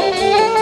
Música